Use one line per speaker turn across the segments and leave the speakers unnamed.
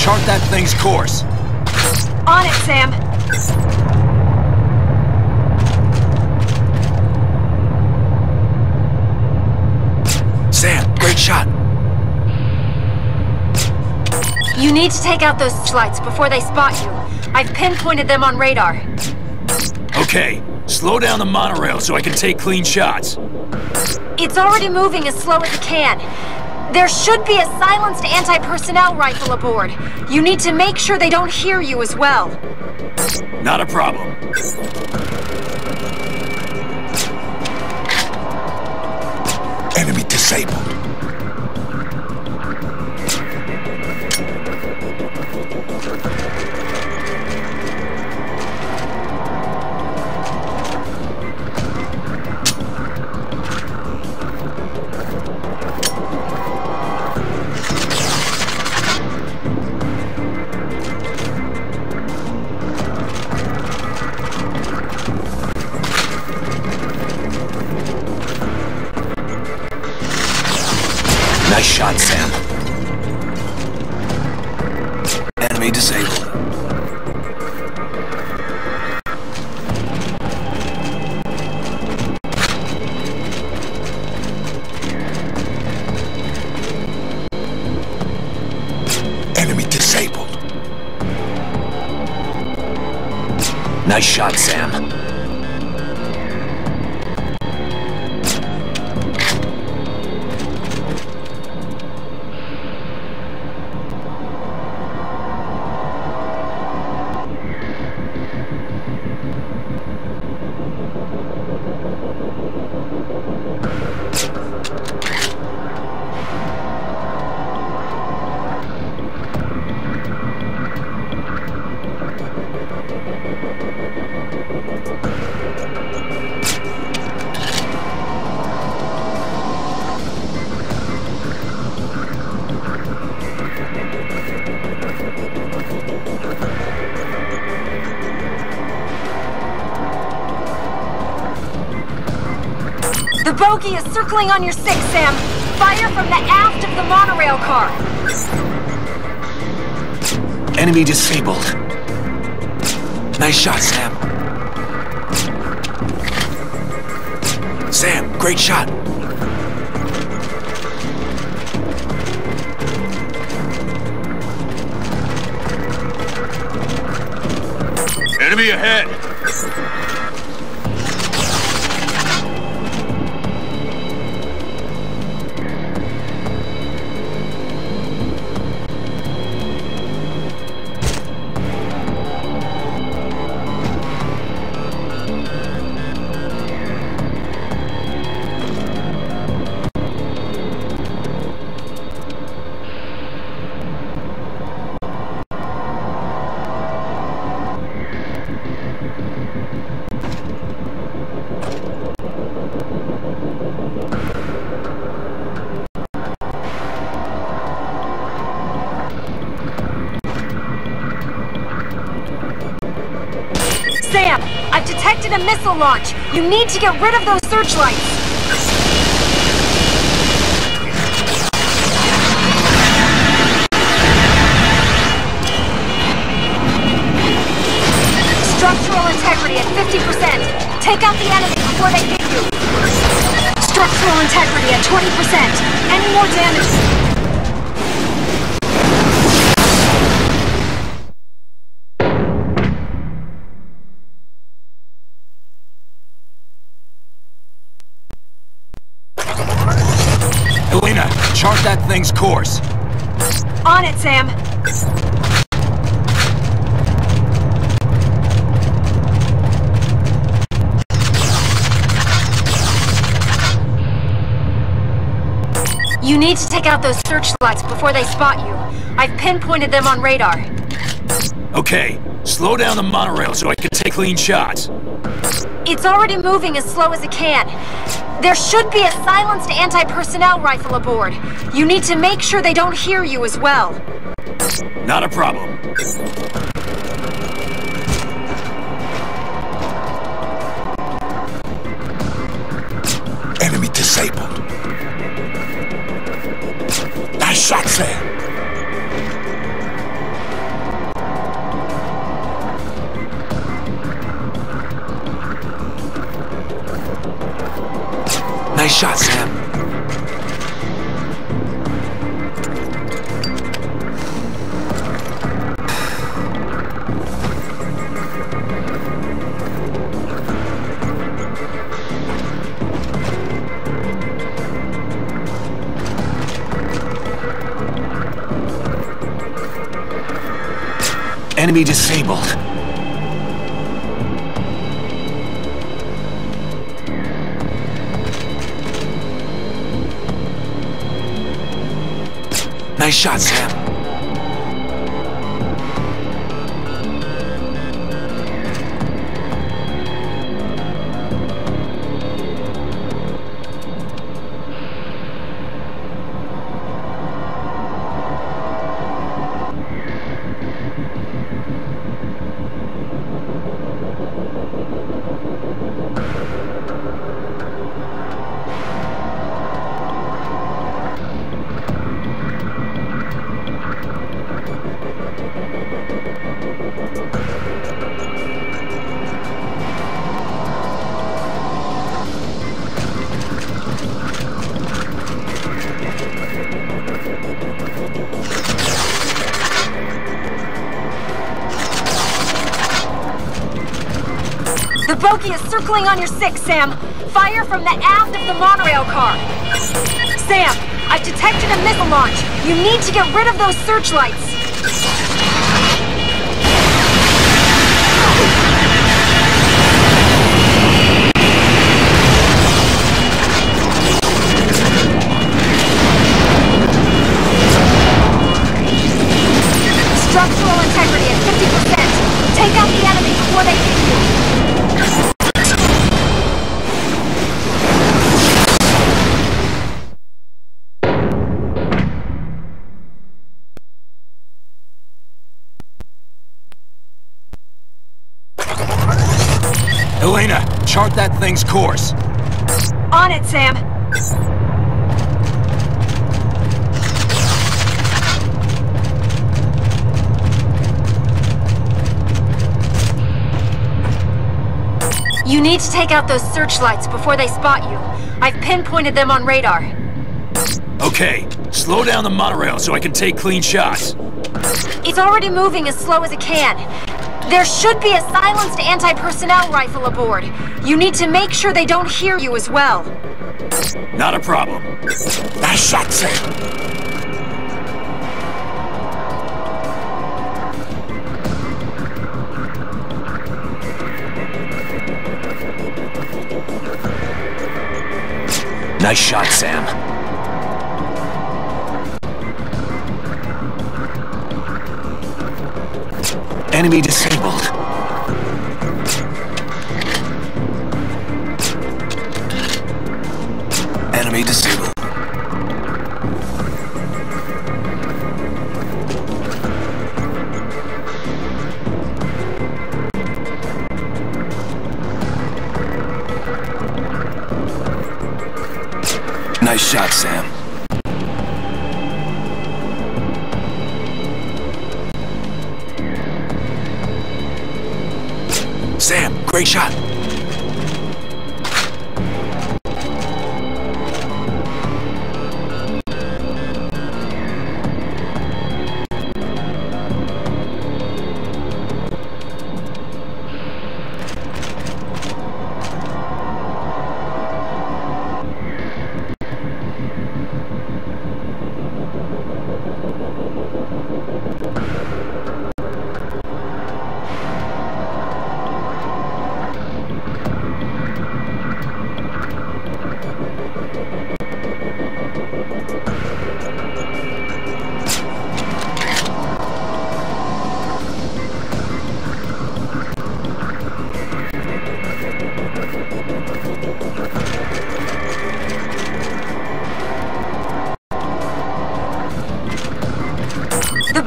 chart that thing's course.
On it, Sam.
Sam, great shot.
You need to take out those searchlights before they spot you. I've pinpointed them on radar.
Okay, slow down the monorail so I can take clean shots.
It's already moving as slow as it can. There should be a silenced anti-personnel rifle aboard. You need to make sure they don't hear you as well.
Not a problem.
Enemy disabled.
Enemy disabled.
Enemy disabled.
Nice shot, Sam.
The bogey is circling on your six, Sam. Fire from the aft of the monorail car.
Enemy disabled. Nice shot, Sam. Sam, great shot. Enemy ahead.
I've detected a missile launch. You need to get rid of those searchlights. Structural integrity at 50%. Take out the enemy before they hit you. Structural integrity at 20%. Any more damage?
That thing's course.
On it, Sam. You need to take out those searchlights before they spot you. I've pinpointed them on radar.
Okay, slow down the monorail so I can take clean shots.
It's already moving as slow as it can. There should be a silenced anti-personnel rifle aboard. You need to make sure they don't hear you as well.
Not a problem.
Enemy disabled. Nice shot, Sam. Shot, Sam.
Enemy disabled.
Nice shot, Sam.
Circling on your six, Sam. Fire from the aft of the monorail car. Sam, I've detected a missile launch. You need to get rid of those searchlights.
Elena, chart that thing's course.
On it, Sam. You need to take out those searchlights before they spot you. I've pinpointed them on radar.
Okay, slow down the monorail so I can take clean shots.
It's already moving as slow as it can. There should be a silenced anti-personnel rifle aboard. You need to make sure they don't hear you as well.
Not a problem.
Nice shot, Sam.
Nice shot, Sam. Enemy disabled. Enemy disabled. Nice shot, Sam. Sam, great shot.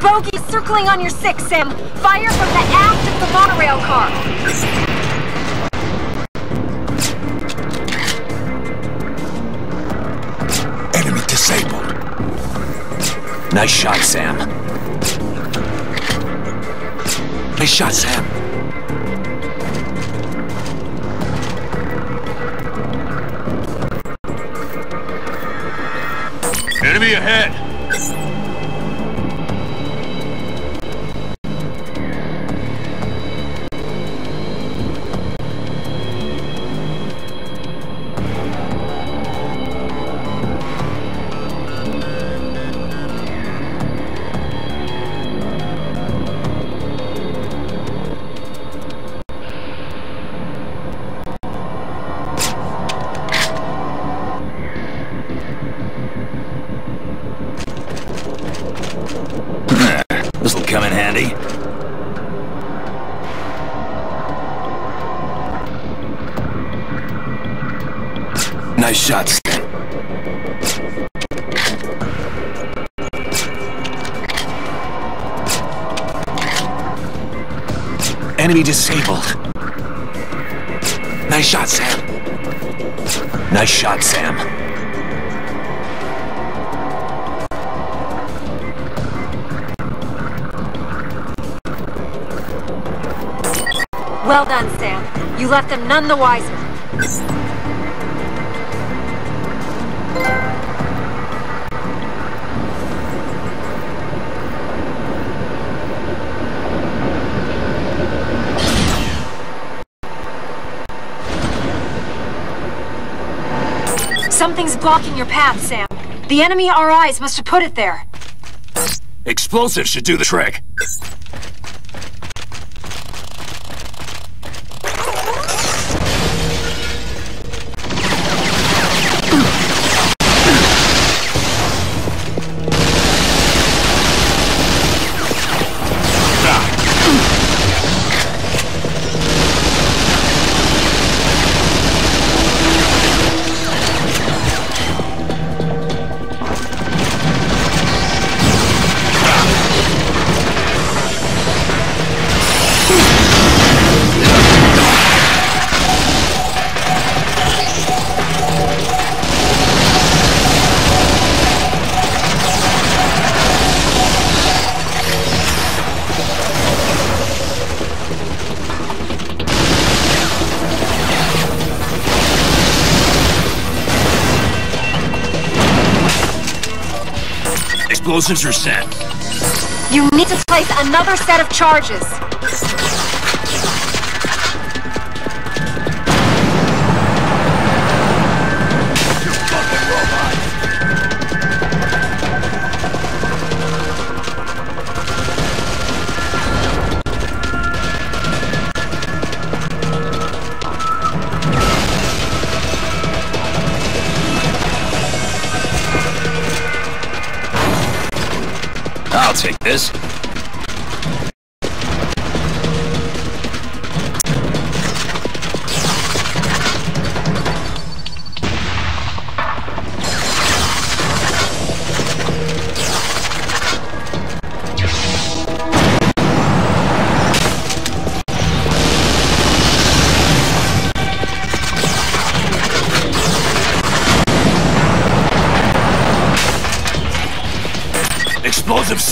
Bogey's circling on your six, Sam. Fire from the aft of the monorail car.
Enemy disabled.
Nice shot, Sam.
Nice shot, Sam.
Enemy ahead! Handy.
Nice shot, Sam.
Enemy disabled.
Nice shot, Sam.
Nice shot, Sam.
Well done, Sam. You left them none the wiser. Something's blocking your path, Sam. The enemy RIs must have put it there.
Explosives should do the trick. Explosives are set.
You need to place another set of charges.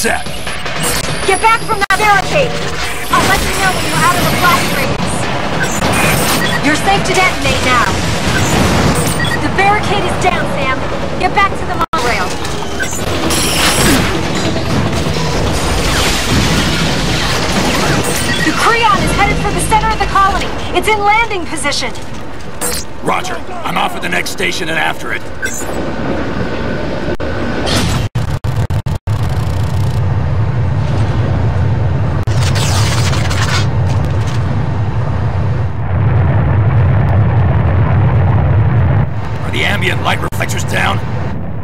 Get back from that barricade! I'll let you know when you're out of the blast radius. You're safe to detonate now. The barricade is down, Sam. Get back to the monorail. The Creon is headed for the center of the colony. It's in landing position.
Roger. I'm off at the next station and after it. Are the ambient light reflectors down?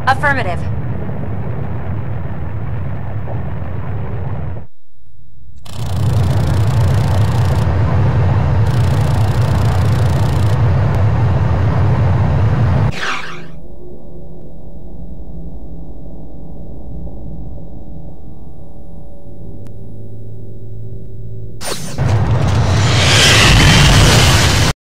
Affirmative.